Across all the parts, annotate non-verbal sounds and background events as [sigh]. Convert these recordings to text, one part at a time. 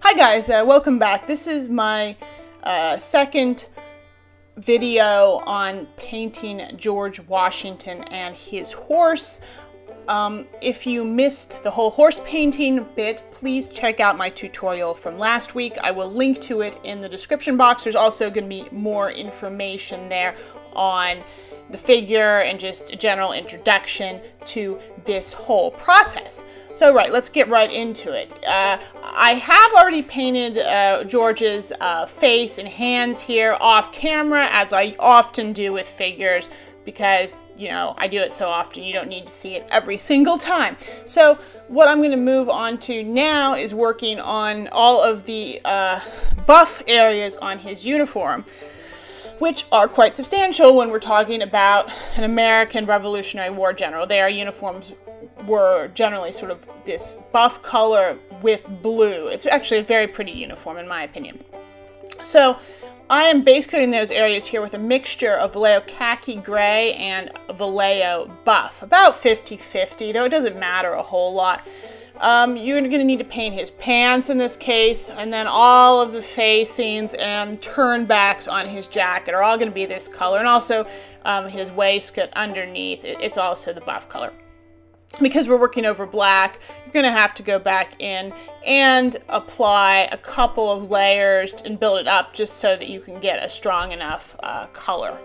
Hi guys, uh, welcome back. This is my uh, second video on painting George Washington and his horse. Um, if you missed the whole horse painting bit, please check out my tutorial from last week. I will link to it in the description box. There's also going to be more information there on the figure and just a general introduction to this whole process. So right, let's get right into it. Uh, I have already painted uh, George's uh, face and hands here off camera, as I often do with figures, because, you know, I do it so often you don't need to see it every single time. So what I'm going to move on to now is working on all of the uh, buff areas on his uniform which are quite substantial when we're talking about an American Revolutionary War general. They are uniforms were generally sort of this buff color with blue. It's actually a very pretty uniform in my opinion. So I am base coating those areas here with a mixture of Vallejo khaki gray and Vallejo buff, about 50-50, though it doesn't matter a whole lot. Um, you're going to need to paint his pants in this case, and then all of the facings and turnbacks on his jacket are all going to be this color, and also um, his waistcoat underneath, it's also the buff color. Because we're working over black, you're going to have to go back in and apply a couple of layers and build it up just so that you can get a strong enough uh, color.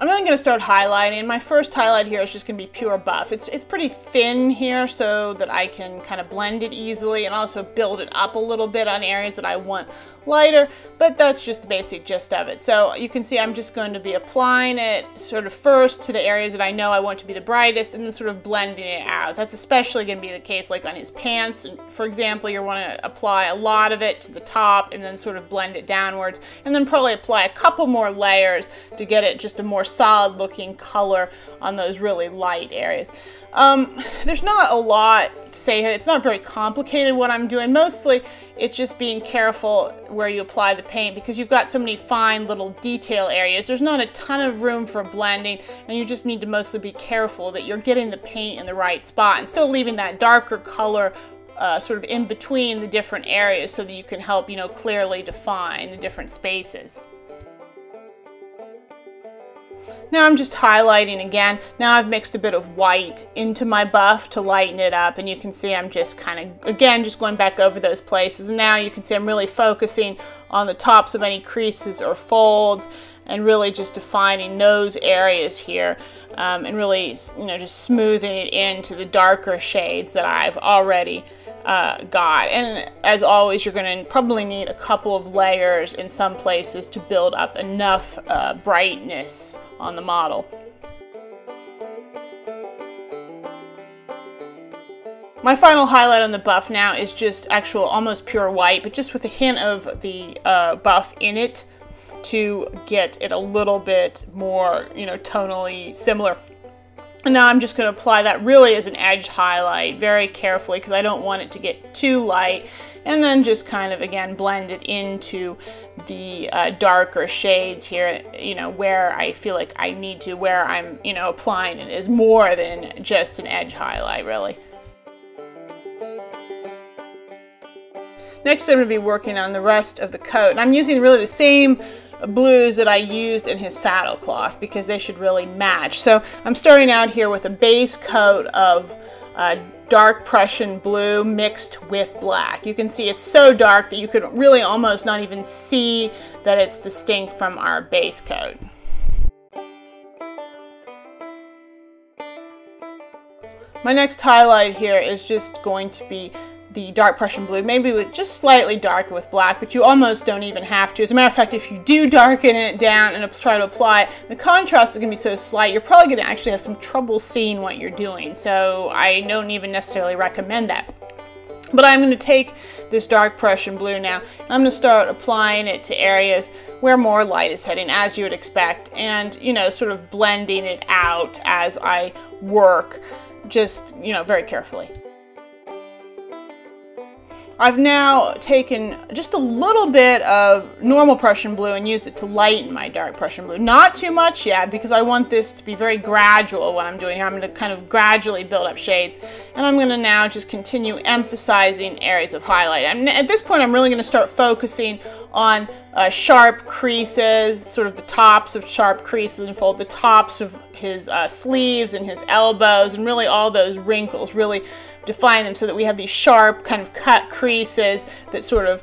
I'm really going to start highlighting. My first highlight here is just going to be pure buff. It's, it's pretty thin here so that I can kind of blend it easily and also build it up a little bit on areas that I want lighter, but that's just the basic gist of it. So you can see I'm just going to be applying it sort of first to the areas that I know I want to be the brightest and then sort of blending it out. That's especially going to be the case like on his pants. For example, you want to apply a lot of it to the top and then sort of blend it downwards and then probably apply a couple more layers to get it just a more solid looking color on those really light areas. Um, there's not a lot to say here. It's not very complicated what I'm doing. Mostly it's just being careful where you apply the paint because you've got so many fine little detail areas. There's not a ton of room for blending and you just need to mostly be careful that you're getting the paint in the right spot and still leaving that darker color uh, sort of in between the different areas so that you can help, you know, clearly define the different spaces. Now I'm just highlighting again. Now I've mixed a bit of white into my buff to lighten it up and you can see I'm just kind of, again, just going back over those places. And now you can see I'm really focusing on the tops of any creases or folds and really just defining those areas here um, and really, you know, just smoothing it into the darker shades that I've already uh, got. And as always, you're going to probably need a couple of layers in some places to build up enough uh, brightness on the model. My final highlight on the buff now is just actual almost pure white, but just with a hint of the uh, buff in it to get it a little bit more, you know, tonally similar. And now I'm just going to apply that really as an edge highlight very carefully because I don't want it to get too light and then just kind of again blend it into the uh, darker shades here you know where I feel like I need to where I'm you know applying it is more than just an edge highlight really. Next I'm going to be working on the rest of the coat and I'm using really the same blues that I used in his saddle cloth because they should really match. So I'm starting out here with a base coat of uh, dark Prussian blue mixed with black. You can see it's so dark that you could really almost not even see that it's distinct from our base coat. My next highlight here is just going to be the dark Prussian blue, maybe with just slightly darker with black, but you almost don't even have to. As a matter of fact, if you do darken it down and try to apply it, the contrast is going to be so slight, you're probably going to actually have some trouble seeing what you're doing. So I don't even necessarily recommend that. But I'm going to take this dark Prussian blue now, and I'm going to start applying it to areas where more light is hitting, as you would expect, and, you know, sort of blending it out as I work, just, you know, very carefully. I've now taken just a little bit of normal Prussian blue and used it to lighten my dark Prussian blue. Not too much yet because I want this to be very gradual what I'm doing here. I'm going to kind of gradually build up shades and I'm going to now just continue emphasizing areas of highlight. And at this point I'm really going to start focusing on uh, sharp creases, sort of the tops of sharp creases and fold the tops of his uh, sleeves and his elbows and really all those wrinkles really define them so that we have these sharp kind of cut creases that sort of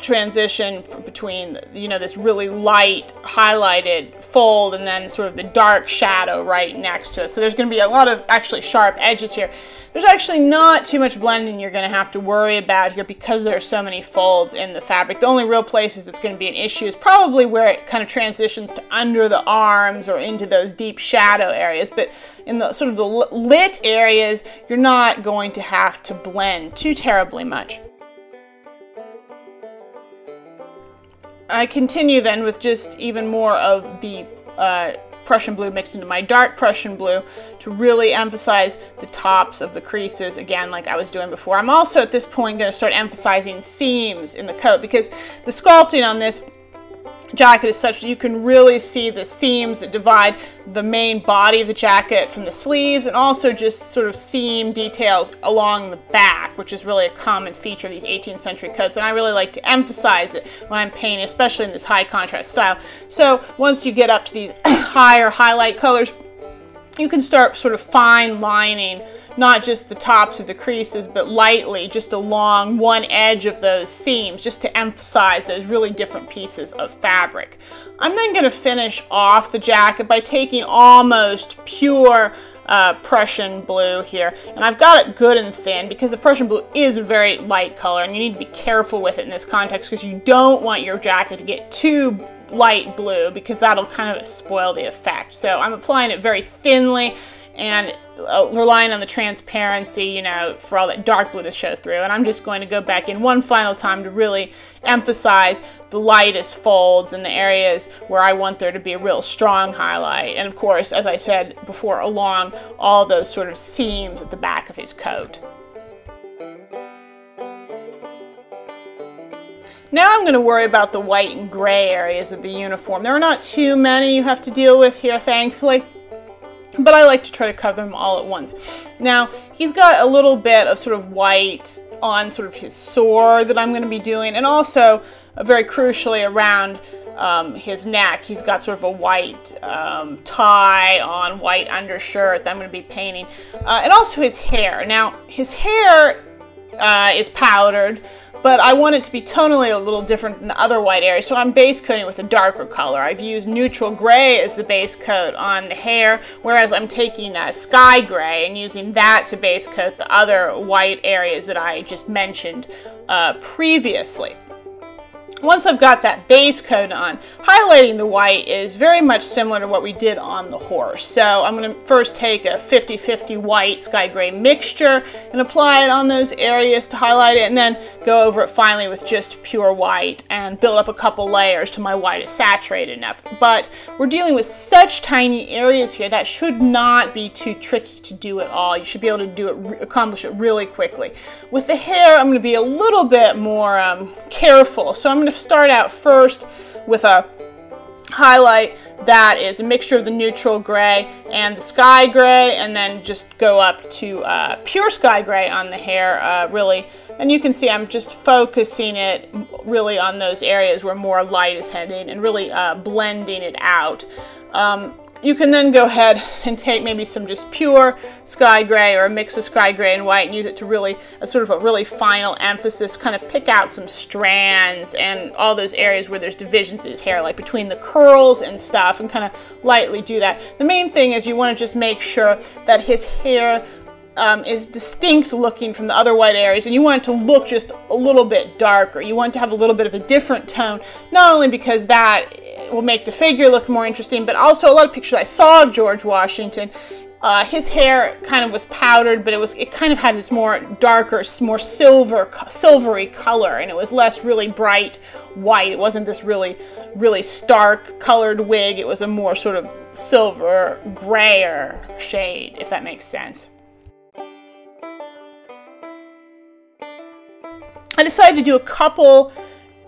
transition between you know this really light highlighted fold and then sort of the dark shadow right next to it. So there's going to be a lot of actually sharp edges here. There's actually not too much blending you're going to have to worry about here because there are so many folds in the fabric. The only real places that's going to be an issue is probably where it kind of transitions to under the arms or into those deep shadow areas. But in the sort of the lit areas, you're not going to have to blend too terribly much. I continue then with just even more of the uh, Prussian blue mixed into my dark Prussian blue to really emphasize the tops of the creases again like I was doing before. I'm also at this point going to start emphasizing seams in the coat because the sculpting on this jacket is such that you can really see the seams that divide the main body of the jacket from the sleeves and also just sort of seam details along the back, which is really a common feature of these 18th century coats. And I really like to emphasize it when I'm painting, especially in this high contrast style. So once you get up to these [clears throat] higher highlight colors, you can start sort of fine lining not just the tops of the creases, but lightly just along one edge of those seams, just to emphasize those really different pieces of fabric. I'm then going to finish off the jacket by taking almost pure uh, Prussian blue here. And I've got it good and thin because the Prussian blue is a very light color and you need to be careful with it in this context because you don't want your jacket to get too light blue because that'll kind of spoil the effect. So I'm applying it very thinly and uh, relying on the transparency, you know, for all that dark blue to show through. And I'm just going to go back in one final time to really emphasize the lightest folds and the areas where I want there to be a real strong highlight. And of course, as I said before, along all those sort of seams at the back of his coat. Now I'm going to worry about the white and gray areas of the uniform. There are not too many you have to deal with here, thankfully but I like to try to cover them all at once. Now, he's got a little bit of sort of white on sort of his sword that I'm going to be doing, and also, uh, very crucially, around um, his neck, he's got sort of a white um, tie on, white undershirt that I'm going to be painting, uh, and also his hair. Now, his hair uh, is powdered, but I want it to be tonally a little different than the other white areas, so I'm base coating with a darker color. I've used neutral gray as the base coat on the hair, whereas I'm taking a sky gray and using that to base coat the other white areas that I just mentioned uh, previously. Once I've got that base coat on, highlighting the white is very much similar to what we did on the horse. So I'm going to first take a 50-50 white sky gray mixture and apply it on those areas to highlight it and then go over it finally with just pure white and build up a couple layers till my white is saturated enough. But we're dealing with such tiny areas here that should not be too tricky to do at all. You should be able to do it, accomplish it really quickly. With the hair, I'm going to be a little bit more um, careful. So I'm going to start out first with a highlight that is a mixture of the neutral gray and the sky gray and then just go up to uh, pure sky gray on the hair uh, really and you can see I'm just focusing it really on those areas where more light is heading and really uh, blending it out. Um, you can then go ahead and take maybe some just pure sky gray or a mix of sky gray and white and use it to really, a sort of a really final emphasis, kind of pick out some strands and all those areas where there's divisions in his hair, like between the curls and stuff, and kind of lightly do that. The main thing is you want to just make sure that his hair um, is distinct looking from the other white areas and you want it to look just a little bit darker. You want to have a little bit of a different tone, not only because that will make the figure look more interesting, but also a lot of pictures I saw of George Washington uh, his hair kind of was powdered, but it was it kind of had this more darker, more silver, silvery color, and it was less really bright white. It wasn't this really, really stark colored wig. It was a more sort of silver, grayer shade, if that makes sense. I decided to do a couple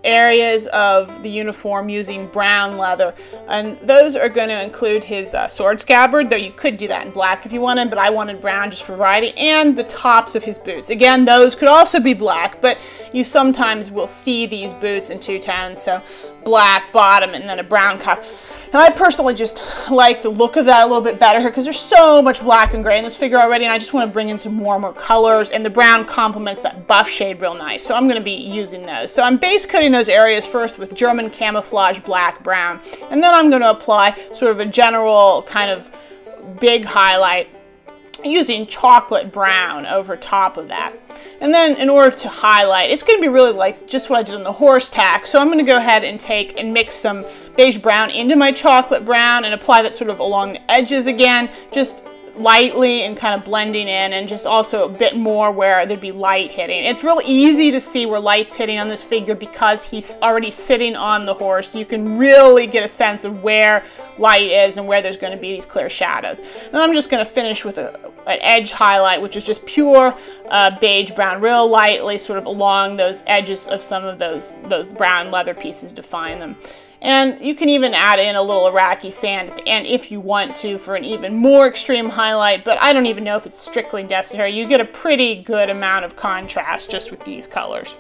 areas of the uniform using brown leather. And those are going to include his uh, sword scabbard though you could do that in black if you wanted but I wanted brown just for variety and the tops of his boots. Again those could also be black but you sometimes will see these boots in two tones so black bottom and then a brown cuff and I personally just like the look of that a little bit better here because there's so much black and gray in this figure already and I just want to bring in some more colors and the brown complements that buff shade real nice. So I'm going to be using those. So I'm base coating those areas first with German camouflage black brown and then I'm going to apply sort of a general kind of big highlight using chocolate brown over top of that. And then in order to highlight, it's going to be really like just what I did on the horse tack. So I'm going to go ahead and take and mix some beige brown into my chocolate brown and apply that sort of along the edges again, just lightly and kind of blending in and just also a bit more where there'd be light hitting. It's real easy to see where light's hitting on this figure because he's already sitting on the horse. You can really get a sense of where light is and where there's going to be these clear shadows. And I'm just going to finish with a, an edge highlight, which is just pure uh, beige brown, real lightly sort of along those edges of some of those, those brown leather pieces, to define them. And you can even add in a little Iraqi sand and if you want to for an even more extreme highlight, but I don't even know if it's strictly necessary. You get a pretty good amount of contrast just with these colors.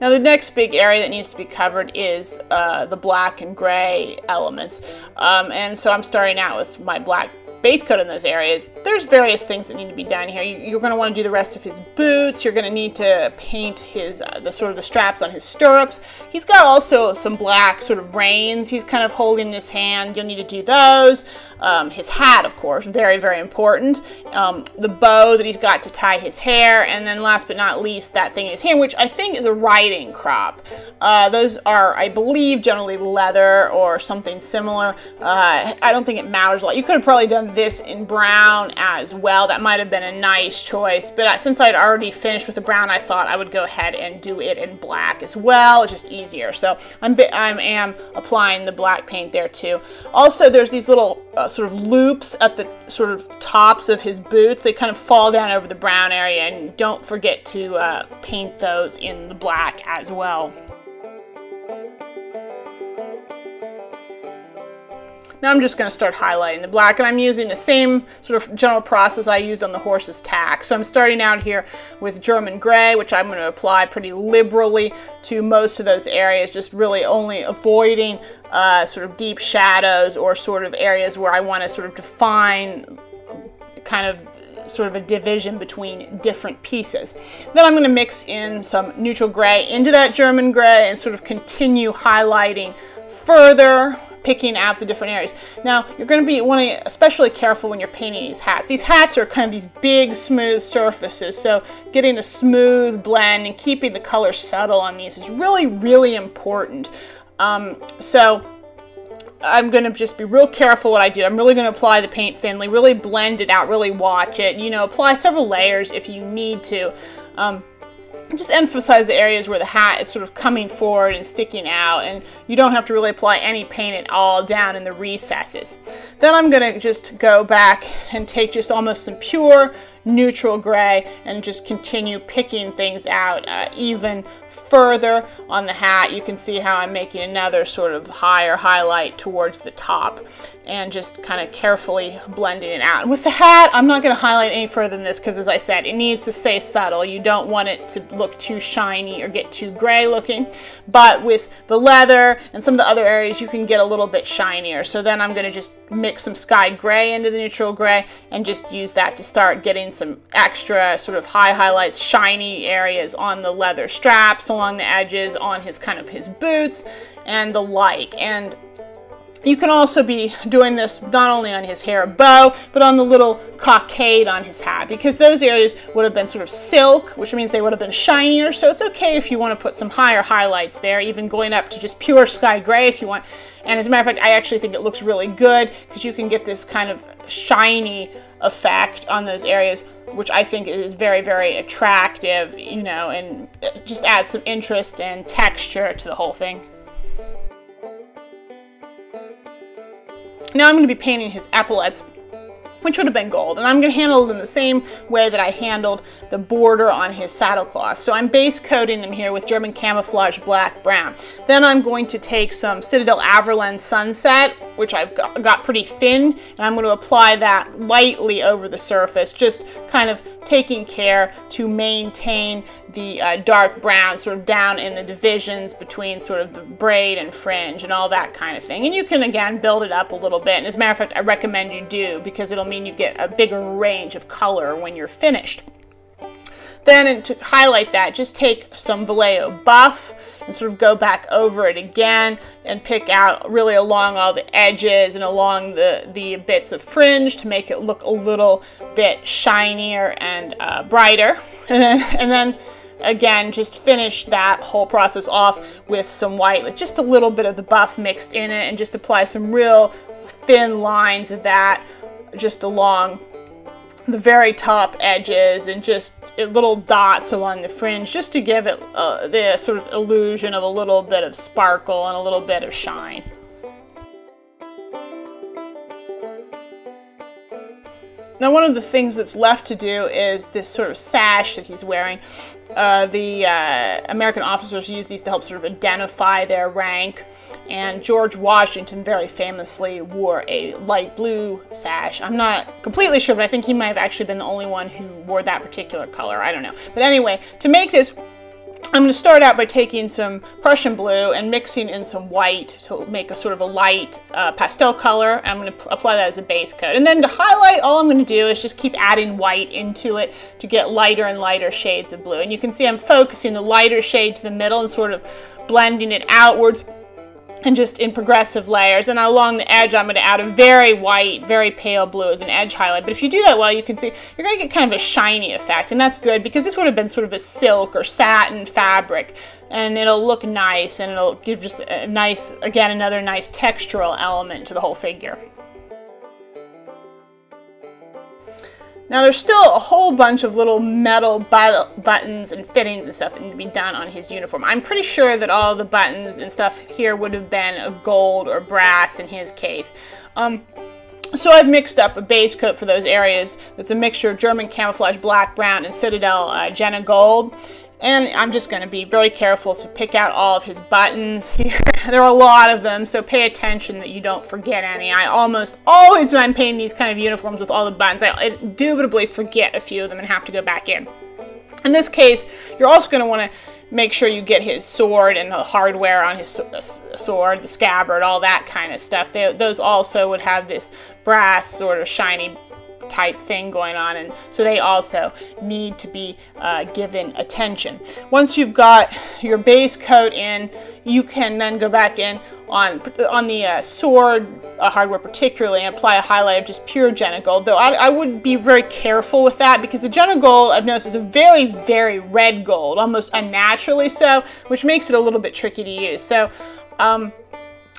Now the next big area that needs to be covered is uh, the black and gray elements. Um, and so I'm starting out with my black base coat in those areas. There's various things that need to be done here. You, are going to want to do the rest of his boots. You're going to need to paint his uh, the sort of the straps on his stirrups. He's got also some black sort of reins he's kind of holding in his hand. You'll need to do those. Um, his hat, of course, very, very important. Um, the bow that he's got to tie his hair. And then last but not least, that thing in his hand, which I think is a riding crop. Uh, those are, I believe, generally leather or something similar. Uh, I don't think it matters a lot. You could have probably done this in brown as well. That might have been a nice choice. But since I'd already finished with the brown, I thought I would go ahead and do it in black as well. It's just easier. So I'm, I am applying the black paint there too. Also, there's these little uh, sort of loops at the sort of tops of his boots. They kind of fall down over the brown area and don't forget to uh, paint those in the black as well. Now I'm just going to start highlighting the black and I'm using the same sort of general process I used on the horse's tack. So I'm starting out here with German gray, which I'm going to apply pretty liberally to most of those areas, just really only avoiding uh, sort of deep shadows or sort of areas where I want to sort of define kind of sort of a division between different pieces. Then I'm going to mix in some neutral gray into that German gray and sort of continue highlighting further picking out the different areas. Now, you're going to be wanting especially careful when you're painting these hats. These hats are kind of these big, smooth surfaces, so getting a smooth blend and keeping the color subtle on these is really, really important. Um, so I'm going to just be real careful what I do. I'm really going to apply the paint thinly, really blend it out, really watch it. You know, apply several layers if you need to. Um, just emphasize the areas where the hat is sort of coming forward and sticking out and you don't have to really apply any paint at all down in the recesses. Then I'm going to just go back and take just almost some pure neutral gray and just continue picking things out uh, even further on the hat. You can see how I'm making another sort of higher highlight towards the top and just kind of carefully blending it out. And with the hat, I'm not going to highlight any further than this because as I said, it needs to stay subtle. You don't want it to look too shiny or get too gray looking. But with the leather and some of the other areas, you can get a little bit shinier. So then I'm going to just mix some sky gray into the neutral gray and just use that to start getting some extra sort of high highlights, shiny areas on the leather straps, along the edges, on his kind of his boots and the like. And you can also be doing this not only on his hair bow, but on the little cockade on his hat, because those areas would have been sort of silk, which means they would have been shinier, so it's okay if you want to put some higher highlights there, even going up to just pure sky gray if you want. And as a matter of fact, I actually think it looks really good, because you can get this kind of shiny effect on those areas, which I think is very, very attractive, you know, and just adds some interest and texture to the whole thing. Now I'm going to be painting his epaulets. Which would have been gold. And I'm going to handle it in the same way that I handled the border on his saddle cloth. So I'm base coating them here with German Camouflage Black Brown. Then I'm going to take some Citadel Averland Sunset, which I've got, got pretty thin, and I'm going to apply that lightly over the surface, just kind of taking care to maintain the uh, dark brown sort of down in the divisions between sort of the braid and fringe and all that kind of thing. And you can, again, build it up a little bit. And as a matter of fact, I recommend you do because it'll mean you get a bigger range of color when you're finished. Then to highlight that, just take some Vallejo Buff and sort of go back over it again and pick out really along all the edges and along the, the bits of fringe to make it look a little bit shinier and uh, brighter. And [laughs] then, and then again, just finish that whole process off with some white with just a little bit of the buff mixed in it and just apply some real thin lines of that just along the very top edges and just little dots along the fringe just to give it uh, the sort of illusion of a little bit of sparkle and a little bit of shine. Now one of the things that's left to do is this sort of sash that he's wearing. Uh, the uh, American officers use these to help sort of identify their rank. And George Washington very famously wore a light blue sash. I'm not completely sure, but I think he might have actually been the only one who wore that particular color. I don't know. But anyway, to make this I'm going to start out by taking some Prussian blue and mixing in some white to make a sort of a light uh, pastel color. I'm going to apply that as a base coat. And then to highlight, all I'm going to do is just keep adding white into it to get lighter and lighter shades of blue. And you can see I'm focusing the lighter shade to the middle and sort of blending it outwards and just in progressive layers. And along the edge, I'm going to add a very white, very pale blue as an edge highlight. But if you do that well, you can see you're going to get kind of a shiny effect. And that's good because this would have been sort of a silk or satin fabric. And it'll look nice and it'll give just a nice, again, another nice textural element to the whole figure. Now there's still a whole bunch of little metal but buttons and fittings and stuff that need to be done on his uniform. I'm pretty sure that all the buttons and stuff here would have been gold or brass in his case. Um, so I've mixed up a base coat for those areas that's a mixture of German camouflage black, brown, and Citadel uh, Gehenna Gold. And I'm just going to be very careful to pick out all of his buttons [laughs] here. there are a lot of them, so pay attention that you don't forget any. I almost always, when I'm painting these kind of uniforms with all the buttons, I indubitably forget a few of them and have to go back in. In this case, you're also going to want to make sure you get his sword and the hardware on his sword, the scabbard, all that kind of stuff. They, those also would have this brass sort of shiny type thing going on and so they also need to be uh, given attention. Once you've got your base coat in you can then go back in on on the uh, sword uh, hardware particularly and apply a highlight of just pure Gehenna Gold though I, I, would be very careful with that because the Gehenna Gold I've noticed is a very very red gold almost unnaturally so which makes it a little bit tricky to use so um,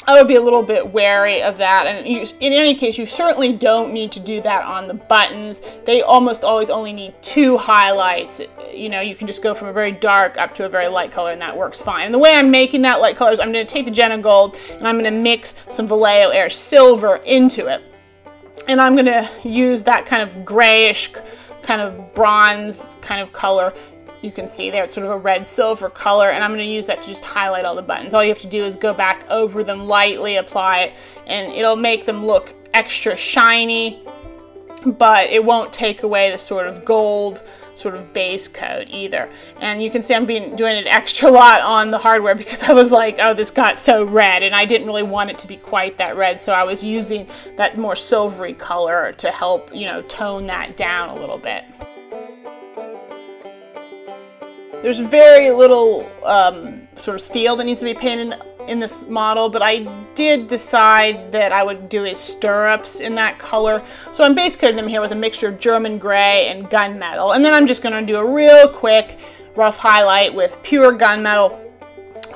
I would be a little bit wary of that. And you, in any case, you certainly don't need to do that on the buttons. They almost always only need two highlights. You know, you can just go from a very dark up to a very light color and that works fine. And the way I'm making that light color is I'm going to take the Gehenna Gold and I'm going to mix some Vallejo Air Silver into it. And I'm going to use that kind of grayish, kind of bronze kind of color you can see there it's sort of a red silver color and I'm going to use that to just highlight all the buttons. All you have to do is go back over them lightly, apply it, and it'll make them look extra shiny, but it won't take away the sort of gold sort of base coat either. And you can see I'm being doing it extra lot on the hardware because I was like, oh, this got so red and I didn't really want it to be quite that red. So I was using that more silvery color to help, you know, tone that down a little bit. There's very little um, sort of steel that needs to be painted in this model, but I did decide that I would do his stirrups in that color. So I'm base coating them here with a mixture of German gray and gunmetal. And then I'm just gonna do a real quick rough highlight with pure gunmetal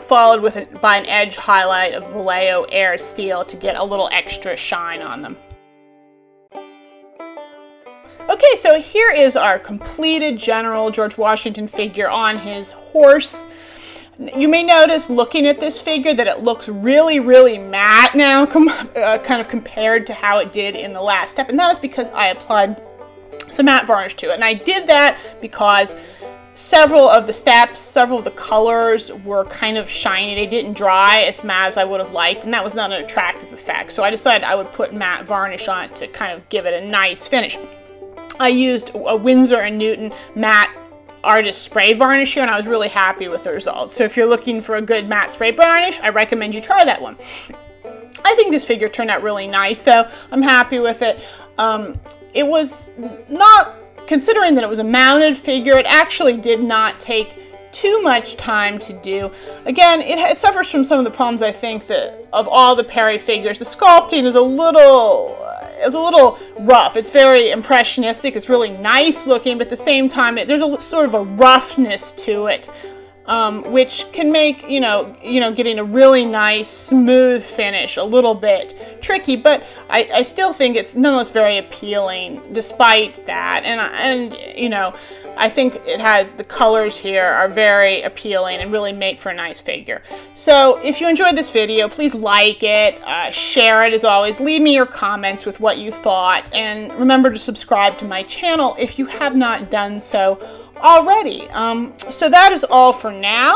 followed with by an edge highlight of Vallejo Air Steel to get a little extra shine on them. Okay, so here is our completed General George Washington figure on his horse. You may notice looking at this figure that it looks really, really matte now, [laughs] uh, kind of compared to how it did in the last step. And that is because I applied some matte varnish to it. And I did that because several of the steps, several of the colors were kind of shiny. They didn't dry as matte as I would have liked, and that was not an attractive effect. So I decided I would put matte varnish on it to kind of give it a nice finish. I used a Winsor & Newton matte artist spray varnish here and I was really happy with the results. So if you're looking for a good matte spray varnish, I recommend you try that one. I think this figure turned out really nice though. I'm happy with it. Um, it was not, considering that it was a mounted figure, it actually did not take too much time to do. Again, it, it, suffers from some of the problems I think that of all the Perry figures. The sculpting is a little it's a little rough. It's very impressionistic. It's really nice looking, but at the same time, it, there's a sort of a roughness to it, um, which can make you know you know getting a really nice smooth finish a little bit tricky. But I, I still think it's nonetheless very appealing, despite that. And and you know. I think it has the colors here are very appealing and really make for a nice figure. So if you enjoyed this video, please like it, uh, share it as always, leave me your comments with what you thought, and remember to subscribe to my channel if you have not done so already. Um, so that is all for now,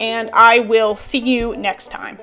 and I will see you next time.